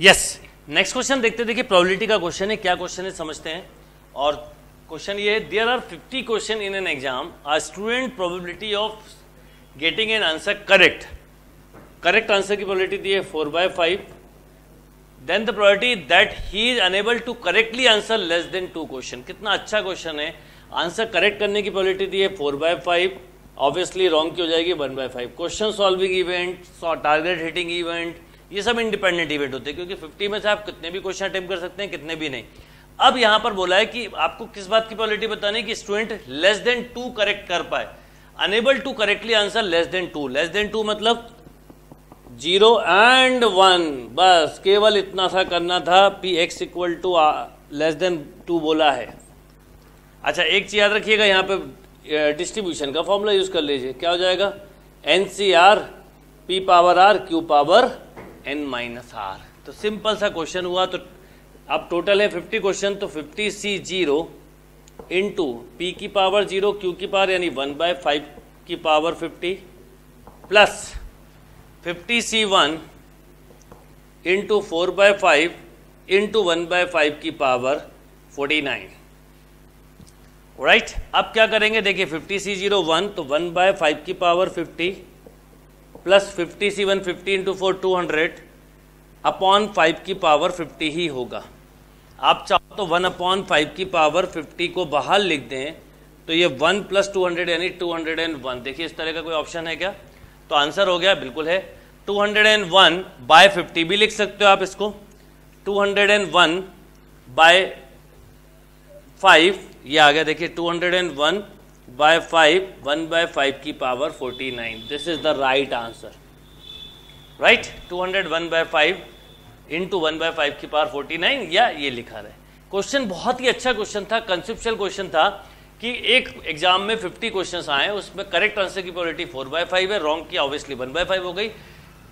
Yes next question देखते देखिए probability का क्वेश्चन है, क्या क्वेश्चन है समझते हैं। और क्वेश्चन ये there are 50 question in an exam a student probability of getting an answer correct correct answer की प्रोबेबिलिटी दी है four by five then the probability that he is unable to correctly answer less than two question कितना अच्छा question है। Answer correct करने की probability दी है four by five obviously wrong की हो जाएगी one by five question solving event target hitting event ये सब इंडिपेंडेंट इवेंट होते हैं, क्योंकि 50 में से आप कितने भी क्वेश्चन अटेम्प्ट कर सकते हैं, कितने भी नहीं। अब यहाँ पर बोला है कि आपको किस बात की पॉलिटी बतानी कि student less than two correct कर पाए। Unable to correctly answer less than two less than two मतलब ज़ीरो एंड वन बस, केवल इतना सा करना था P X equal to less than two बोला है। अच्छा एक चीज़ याद रखिएगा, यहाँ पे डिस्ट्रीब्यूशन का फॉर्मूला यूज़ कर लीजिए। क्या हो जाएगा? N C R P power R Q power N minus R तो सिंपल सा क्वेश्चन हुआ तो अब टोटल है 50 क्वेश्चन तो 50 सी ज़ीरो इंटू पी की पावर ज़ीरो क्यू की पावर यानी वन बाय फाइव की power 50 plus 50 C one into four by five into one by five की पावर 49 राइट अब क्या करेंगे? देखिए 50 सी ज़ीरो वन तो वन बाय फाइव की power 50 plus fifty C one fifty into four two hundred upon five की power fifty ही होगा। आप चाहो तो वन अपॉन फाइव की पावर फिफ्टी को बाहर लिख दें तो ये वन प्लस टू हंड्रेड यानी टू हंड्रेड एंड वन। देखिए, इस तरह का कोई ऑप्शन है क्या? तो आंसर हो गया, बिल्कुल है। Two hundred and one by fifty भी लिख सकते हो आप इसको। Two hundred and one by five, ये आ गया, देखिए, two hundred and one by five, one by five की power 49 this is the right answer. Right? 201 by 5 into 1 by 5 की पावर 49 या ये लिखा रहे। क्वेश्चन बहुत ही अच्छा क्वेश्चन था कंसेप्चुअल क्वेश्चन था कि एक एग्ज़ाम में 50 क्वेश्चन आए, उसमें करेक्ट आंसर की प्रोबेबिलिटी 4 बाय 5 है रॉन्ग की ऑब्वियसली 1 बाय 5 हो गई।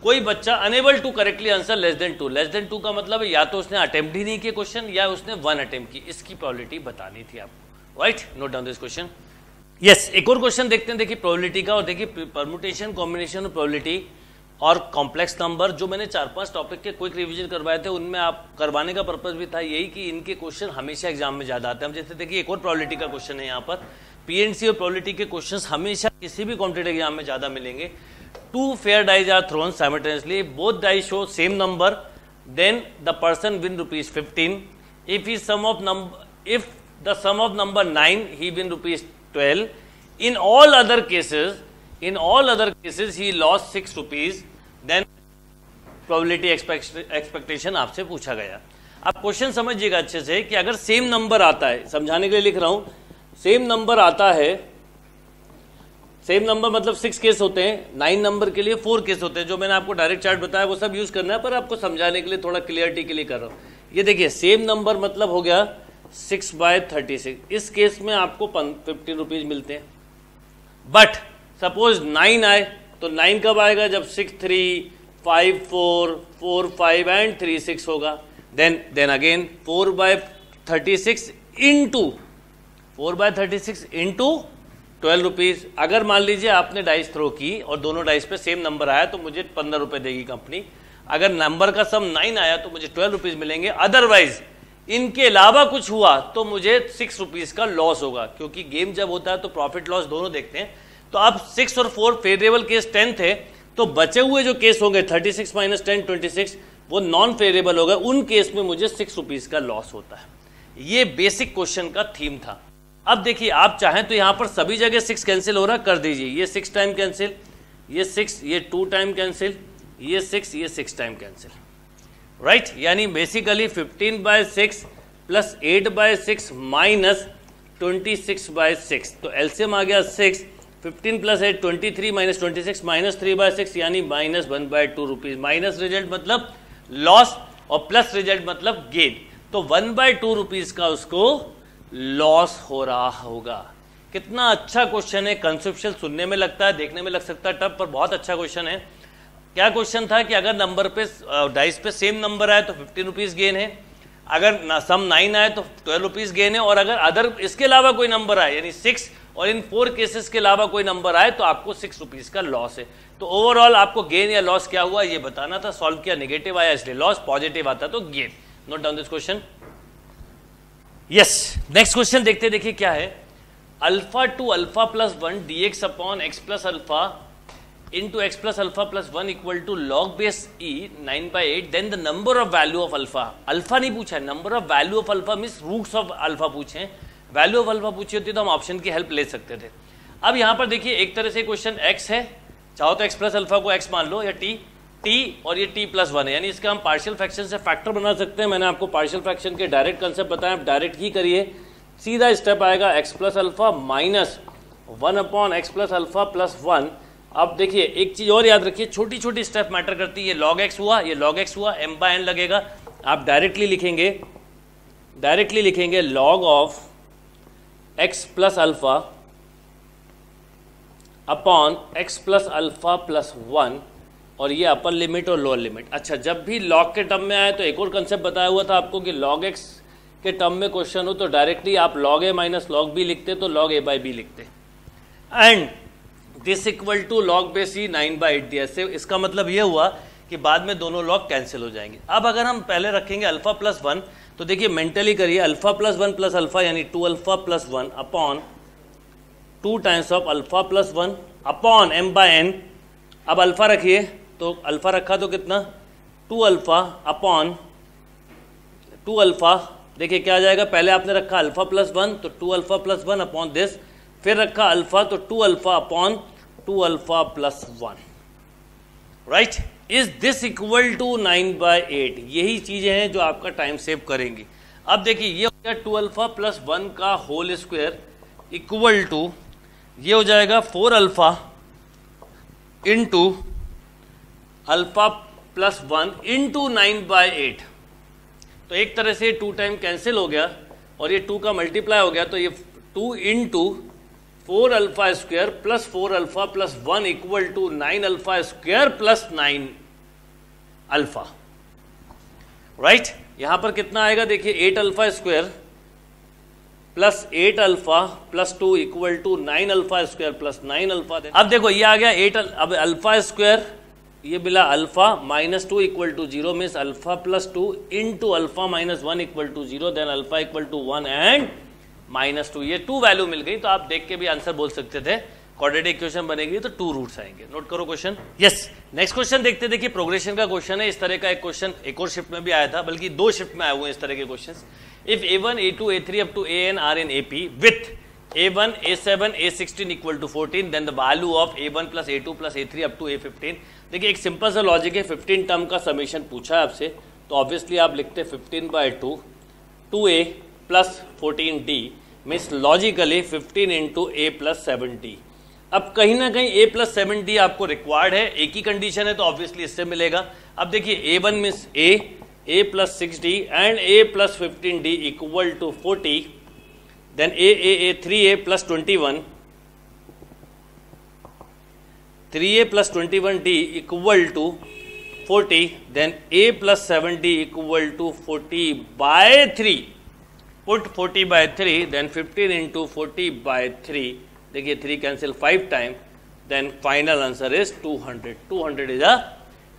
कोई बच्चा unable to correctly answer less than two less than two का मतलब या तो उसने अटेम्प्ट ही नहीं किया क्वेश्चन या उसने वन अटेम्प्ट की, इसकी प्रोबेबिलिटी बतानी थी आपको। Right note down this question yes एक और क्वेश्चन देखते हैं, देखिए प्रोबेबिलिटी का, और देखिए परमुटेशन कॉम्बिनेशन ऑफ़ प्रोबेबिलिटी और कॉम्प्लेक्स नंबर जो मैंने चार पाँच टॉपिक के क्विक रिवीजन करवाए थे, उनमें आप, करवाने का पर्पज भी था यही कि इनके क्वेश्चन हमेशा एग्ज़ाम में ज़्यादा आते हैं। हम जैसे देखिए, एक और प्रोबेबिलिटी का क्वेश्चन है यहाँ पर। पीएनसी और प्रोबेबिलिटी के क्वेश्चन हमेशा किसी भी कॉम्पिटेटिव एग्ज़ाम में ज़्यादा मिलेंगे। Two fair dies are thrown simultaneously both dies show same number then the person win rupees fifteen if he sum of number if the sum of number nine he win rupees 12 in all other cases in all other he lost 6 rupees. then probability expectation आपसे पूछा गया। अब question समझिएगा अच्छे से कि अगर same number आता है, समझाने के लिए लिख रहा हूँ सेम नंबर आता है सेम नंबर मतलब सिक्स केस होते हैं नाइन नंबर के लिए फोर केस होते हैं, जो मैंने आपको डायरेक्ट चार्ट बताया, वो सब यूज़ करना है, पर आपको समझाने के लिए थोड़ा क्लियरिटी के लिए कर रहा हूँ। ये देखिए सेम नंबर मतलब हो गया सिक्स बाय थर्टी सिक्स इस केस में आपको फिफ्टीन रुपीज़ मिलते हैं। बट सपोज़ नाइन आए तो नाइन कब आएगा जब six three five four four five and three six होगा। Then then again four by thirty six into four by thirty six into twelve rupees अगर मान लीजिए आपने डाइस थ्रो की और दोनों डाइस पे सेम नंबर आया तो मुझे पंद्रह रुपए देगी कंपनी अगर नंबर का सम नाइन आया तो मुझे ट्वेल्व रुपीज़ मिलेंगे। अदरवाइज़ इनके अलावा कुछ हुआ तो मुझे सिक्स रुपीज़ का लॉस होगा। क्योंकि गेम जब होता है तो प्रॉफिट लॉस दोनों देखते हैं। तो अब सिक्स और फोर फेवरेबल केस टेन थे। तो बचे हुए जो केस होंगे thirty six minus ten twenty six वो नॉन फेवरेबल होगा उन केस में मुझे सिक्स रुपीज़ का लॉस होता है। ये बेसिक क्वेश्चन का थीम था। अब देखिए, आप चाहें तो यहाँ पर सभी जगह सिक्स कैंसिल हो रहा कर दीजिए। ये सिक्स टाइम कैंसिल ये सिक्स ये टू टाइम कैंसिल ये सिक्स ये सिक्स टाइम कैंसिल राइट यानी basically 15 by six plus eight by six minus twenty six by six तो एलसीएम आ गया six fifteen plus eight twenty three minus twenty six minus three by six यानी minus one by two rupees minus result मतलब loss और plus result मतलब gain तो one by two rupees का उसको लॉस हो रहा होगा. कितना अच्छा क्वेश्चन है कंसेप्शन सुनने में लगता है, देखने में लग सकता है, टफ, पर बहुत अच्छा क्वेश्चन है. क्या क्वेश्चन था कि अगर नंबर पे डाइस पे सेम नंबर आए तो फिफ्टीन रुपीज़ गेन है. अगर सम नाइन आए तो ट्वेल्व रुपीज़ गेन है. और अगर अदर इसके अलावा कोई नंबर आए, यानी सिक्स और इन फोर केसेस के अलावा कोई नंबर आए तो आपको सिक्स रुपीज़ का लॉस है। तो ओवरऑल आपको गेन या लॉस क्या हुआ, ये बताना था सॉल्व किया नेगेटिव आया, इसलिए लॉस पॉजिटिव आता तो gain note down this question yes next question देखते देखिए क्या है। Alpha two alpha plus one D X upon X plus alpha into x plus alpha plus 1 equal to log base e 9 by 8 then the number of value of alpha alpha नहीं पूछा है, number of value of alpha means roots of alpha पूछे। Value of alpha पूछी होती तो हम option की help ले सकते थे। अब यहाँ पर देखिए, एक तरह से क्वेश्चन x है। चाहो तो x प्लस अल्फ़ा को x मान लो या t t और ये t प्लस वन है। यानी इसका हम पार्शियल फ्रैक्शन से फैक्टर बना सकते हैं। मैंने आपको पार्शियल फ्रैक्शन के डायरेक्ट कंसेप्ट बताया, आप डायरेक्ट ही करिए। सीधा स्टेप आएगा x plus alpha minus one upon X plus alpha plus one अब देखिए, एक चीज़ और याद रखिए छोटी छोटी स्टेप मैटर करती है। लॉग एक्स हुआ, ये लॉग एक्स हुआ एम बाय एन लगेगा। आप डायरेक्टली लिखेंगे डायरेक्टली लिखेंगे log of X plus alpha upon X plus alpha plus one और ये अपर लिमिट और लोअर लिमिट अच्छा जब भी लॉग के टर्म में आए तो एक और कंसेप्ट बताया हुआ था आपको कि लॉग एक्स के टर्म में क्वेश्चन हो तो डायरेक्टली आप log A minus log B लिखते तो लॉग ए बाई बी लिखते। And this equal to log base E nine by eight से इसका मतलब ये हुआ कि बाद में दोनों लॉग कैंसिल हो जाएँगे। अब अगर हम पहले रखेंगे अल्फ़ा प्लस वन तो देखिए मेंटली करिए alpha plus one plus alpha यानी two alpha plus one upon two times of alpha plus one upon M by N अब अल्फ़ा रखिए तो अल्फ़ा रखा तो कितना? Two alpha upon two alpha देखिए क्या आ जाएगा, पहले आपने रखा अल्फ़ा प्लस वन तो two alpha plus one upon this फिर रखा अल्फ़ा तो two alpha upon two alpha plus one right is this equal to nine by eight? यही चीज़ें हैं जो आपका टाइम सेव करेंगी। अब देखिए, ये हो गया टू प्लस वन का होल स्क्वायर इक्वल टू, ये हो जाएगा four alpha into alpha plus one into nine by eight. तो एक तरह से टू टाइम कैंसिल हो गया और ये टू का मल्टीप्लाई हो गया तो ये two into four alpha square plus four alpha plus one equal to nine alpha square plus nine alpha right यहाँ पर कितना आएगा? देखिए eight alpha square plus eight alpha plus two equal to nine alpha square plus nine alpha अब देखो, ये आ गया एट अब अल्फ़ा स्क्वायर ये मिला alpha minus two equal to zero means alpha plus two in two alpha minus one equal to zero then alpha equal to one and minus two, ये two value मिल गई तो आप देख के भी आंसर बोल सकते थे। क्वाड्रेटिक इक्वेशन बनेगी तो टू रूट्स आएँगे। नोट करो क्वेश्चन यस नेक्स्ट क्वेश्चन देखते, देखिए प्रोग्रेशन का क्वेश्चन है। इस तरह का एक क्वेश्चन एक और शिफ्ट में भी आया था, बल्कि दो शिफ्ट में आए हुए इस तरह के question if a one a two a three up to a n are in A P with a one a seven a sixteen equal to fourteen then the value of a one plus a two plus a three up to a fifteen देखिए, एक simple सा logic है fifteen term का summation पूछा है आपसे। तो obviously आप लिखते fifteen by two two a plus fourteen d means logically fifteen into a plus seventy अब कहीं ना कहीं ए प्लस सेवेंटी आपको रिक्वायर्ड है, एक ही कंडीशन है तो ऑब्वियसली इससे मिलेगा। अब देखिए a one means a a plus six d and a plus fifteen d equal to forty then a a a three a plus twenty one three a plus twenty one d equal to forty then a plus seven d equal to forty by three put 40 by 3 then 15 into forty by three, देखिए three cancel five time then final answer is 200 200 is a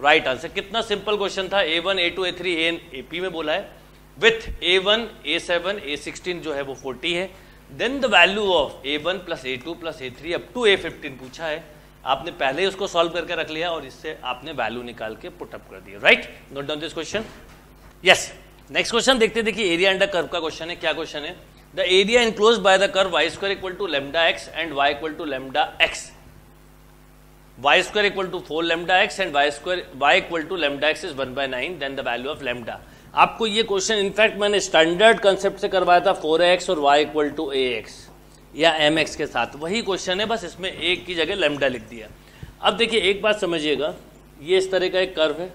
right answer कितना simple question था? A one a two a three in A P में बोला है। With a one a seven a sixteen जो है वो 40 है। Then the value of a one plus a two plus a three up to a fifteen पूछा है। आपने पहले ही उसको सॉल्व करके रख लिया और इससे आपने वैल्यू निकाल के पुटअप कर दिया। Right note down this question yes. Next question देखते देखिए एरिया अंडर कर्व का क्वेश्चन है, क्या क्वेश्चन है? The area enclose by the curve y square equal to lambda x and y equal to lambda x y square equal to four lambda x and y square y equal to lambda x is one by nine then the value of lambda आपको ये question in fact मैंने standard concept से करवाया था four x और y equal to a x या m x के साथ। वही क्वेश्चन है, बस इसमें एक की जगह लेमडा लिख दिया। अब देखिए, एक बात समझिएगा, ये इस तरह का एक कर्व है।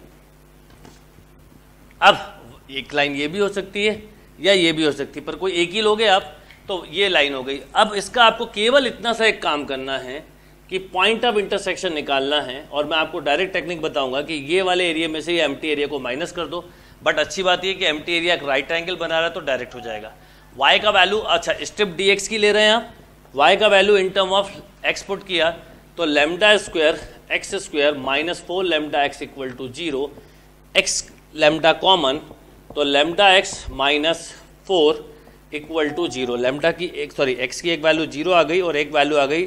अब एक लाइन ये भी हो सकती है या ये भी हो सकती है, पर कोई एक ही लोगे आप तो ये लाइन हो गई। अब इसका आपको केवल इतना सा एक काम करना है कि पॉइंट ऑफ़ इंटरसेक्शन निकालना है, और मैं आपको डायरेक्ट टेक्निक बताऊँगा कि ये वाले एरिया में से ये एम एरिया को माइनस कर दो। बट अच्छी बात यह कि एम एरिया राइट एंगल बना रहा है तो डायरेक्ट हो जाएगा। वाई का वैल्यू अच्छा स्ट्रिप डी की ले रहे हैं आप। वाई का value in term of x put किया तो lambda square x square minus four lambda x equal to zero x lambda common तो lambda x minus four equal to zero lambda की एक सॉरी एक्स की एक value zero आ गई और एक वैल्यू आ गई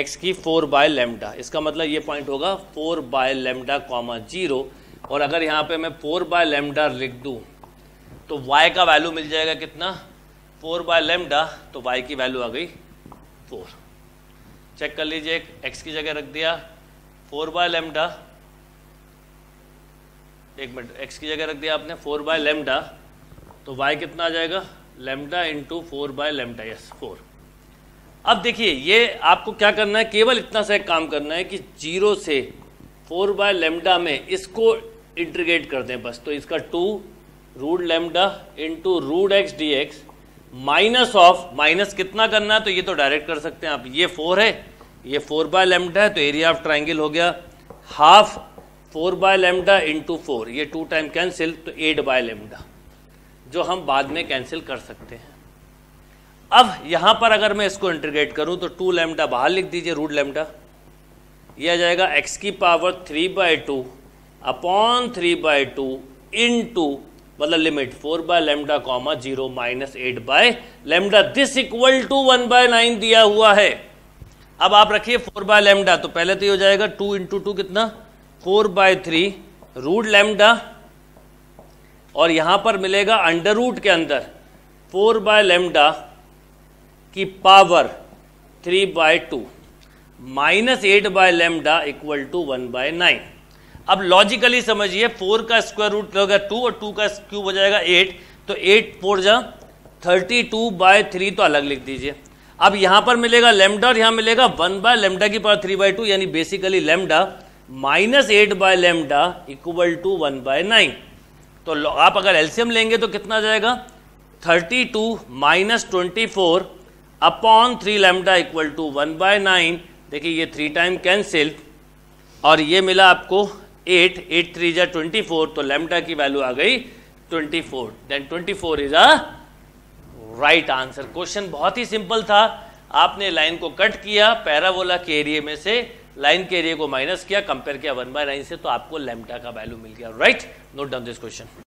एक्स की फोर बाय लेमडा इसका मतलब ये पॉइंट होगा four by lambda comma zero और अगर यहाँ पे मैं फोर बाय लेमडा लिख दूँ तो y का वैल्यू मिल जाएगा कितना? फोर बाय लेमडा तो y की वैल्यू आ गई फोर चेक कर लीजिए x की जगह रख दिया फोर बाय लेमडा एक मिनट, x की जगह रख दिया आपने फोर बाय लेमडा तो y कितना आ जाएगा? Lambda into four by lambda yes four अब देखिए, ये आपको क्या करना है? केवल इतना सा एक काम करना है कि ज़ीरो से फोर बाय लेमडा में इसको इंटीग्रेट कर दें बस। तो इसका two root lambda into root x d x minus of minus कितना करना है? तो ये तो डायरेक्ट कर सकते हैं आप। ये फोर है, ये फोर बाय लेमडा है तो एरिया ऑफ़ ट्राइंगल हो गया। Half four by lambda into four, ये टू टाइम कैंसिल तो एट बाय लेमडा, जो हम बाद में कैंसिल कर सकते हैं। अब यहाँ पर अगर मैं इसको इंटीग्रेट करूँ तो टू लेमडा बाहर लिख दीजिए रूट लेमडा ये आ जाएगा एक्स की power three by two upon three by two into मतलब limit four by lambda comma zero minus eight by lambda this equal to one by nine दिया हुआ है। अब आप रखिए फोर बाय लेमडा तो पहले तो ये हो जाएगा टू इंटू टू कितना? Four by three root lambda, और यहाँ पर मिलेगा अंडर रूट के अंदर फोर बाय लेमडा की power three by two, minus eight by lambda equal to one by nine. अब लॉजिकली समझिए, फोर का स्क्वायर रूट होगा टू और टू का क्यूब हो जाएगा एट तो एट फोर जा थर्टी टू बाय थ्री तो अलग लिख दीजिए। अब यहाँ पर मिलेगा लेमडा और यहाँ मिलेगा वन बाय लेमडा की पावर थ्री बाय टू यानी basically lambda minus eight by lambda equal to one by nine. तो आप अगर एल्सियम लेंगे तो कितना जाएगा? Thirty two minus twenty four upon three lambda equal to one by nine. देखिए, ये थ्री टाइम कैंसिल और ये मिला आपको एट एट थ्री जा ट्वेंटी फोर तो लेमडा की वैल्यू आ गई twenty four then twenty four is a right answer question बहुत ही सिंपल था। आपने लाइन को कट किया, पैराबोला के एरिए में से लाइन के एरिया को माइनस किया कंपेयर किया वन बाय नाइन से तो आपको लेमटा का वैल्यू मिल गया। Right note down this question